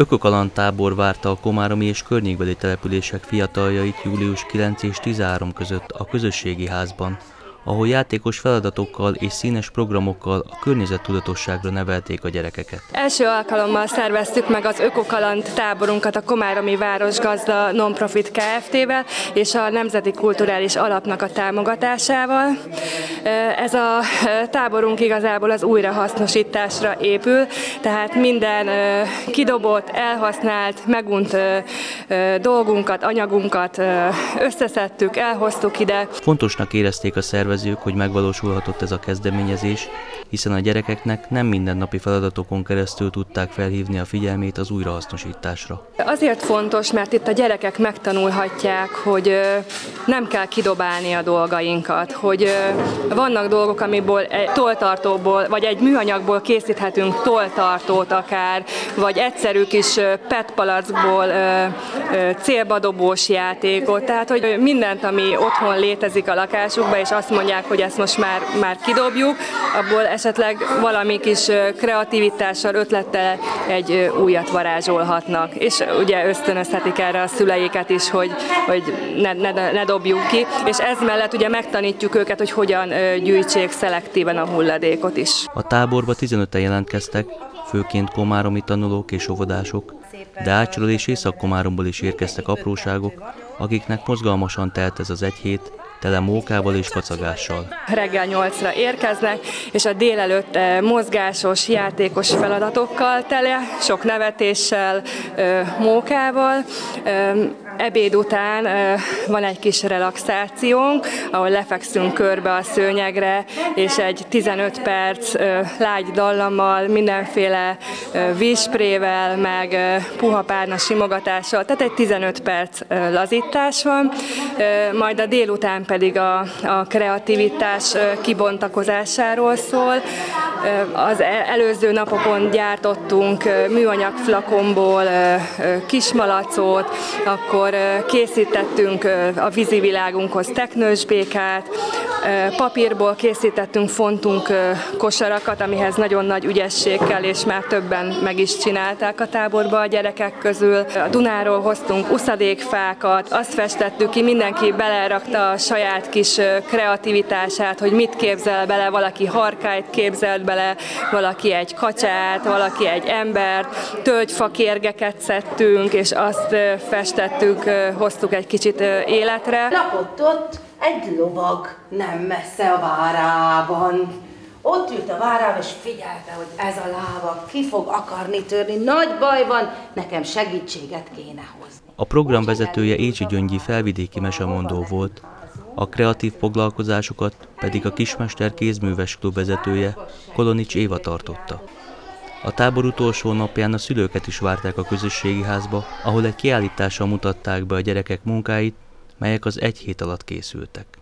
Ökokaland tábor várta a komáromi és környékbeli települések fiataljait július 9 és 13 között a közösségi házban, ahol játékos feladatokkal és színes programokkal a környezettudatosságra nevelték a gyerekeket. Első alkalommal szerveztük meg az Ökokaland táborunkat a Komáromi Városgazda Nonprofit Kft-vel és a Nemzeti Kulturális Alapnak a támogatásával. Ez a táborunk igazából az újrahasznosításra épül, tehát minden kidobott, elhasznált, megunt dolgunkat, anyagunkat összeszedtük, elhoztuk ide. Fontosnak érezték a szervezők, szervezők, hogy megvalósulhatott ez a kezdeményezés, hiszen a gyerekeknek nem mindennapi feladatokon keresztül tudták felhívni a figyelmét az újrahasznosításra. Azért fontos, mert itt a gyerekek megtanulhatják, hogy nem kell kidobálni a dolgainkat, hogy vannak dolgok, amiből egy toltartóból, vagy egy műanyagból készíthetünk toltartót akár, vagy egyszerű kis petpalackból célbadobós játékot, tehát hogy mindent, ami otthon létezik a lakásukban, és azt mondják, hogy ezt most már, már kidobjuk, abból esetleg valami kis kreativitással, ötlettel egy újat varázsolhatnak. És ugye ösztönözhetik erre a szüleiket is, hogy, hogy ne, ne, ne dobjuk ki. És ez mellett ugye megtanítjuk őket, hogy hogyan gyűjtsék szelektíven a hulladékot is. A táborba 15-en jelentkeztek, főként komáromi tanulók és óvodások, de Ácsról és Észak-Komáromból is érkeztek apróságok, akiknek mozgalmasan telt ez az egy hét, tele mókával és kacagással. Reggel nyolcra érkeznek, és a délelőtt eh, mozgásos, játékos feladatokkal tele, sok nevetéssel, mókával. Ebéd után van egy kis relaxációnk, ahol lefekszünk körbe a szőnyegre, és egy 15 perc lágy dallammal, mindenféle vízsprével, meg puha párna simogatással, tehát egy 15 perc lazítás van, majd a délután pedig a, a kreativitás kibontakozásáról szól. Az e-, előző napokon gyártottunk műanyag flakomból kismalacot, akkor készítettünk a vízi világunkhoz teknősbékát, papírból készítettünk, fontunk kosarakat, amihez nagyon nagy ügyesség kell, és már többen meg is csinálták a táborba a gyerekek közül. A Dunáról hoztunk uszadékfákat, azt festettük ki, mindenki belerakta a saját kis kreativitását, hogy mit képzel bele, valaki harkályt képzelt bele, valaki egy kacsát, valaki egy embert, tölgyfakérgeket szedtünk, és azt festettük, hoztuk egy kicsit életre. Lakott ott egy lovag nem messze a várában. Ott ült a várában, és figyelte, hogy ez a láva ki fog akarni törni. Nagy baj van, nekem segítséget kéne hozni. A program vezetője Écsi Gyöngyi felvidéki mesemondó volt, a kreatív foglalkozásokat pedig a Kismester kézműves klub vezetője Kolonics Éva tartotta. A tábor utolsó napján a szülőket is várták a közösségi házba, ahol egy kiállítással mutatták be a gyerekek munkáit, melyek az egy hét alatt készültek.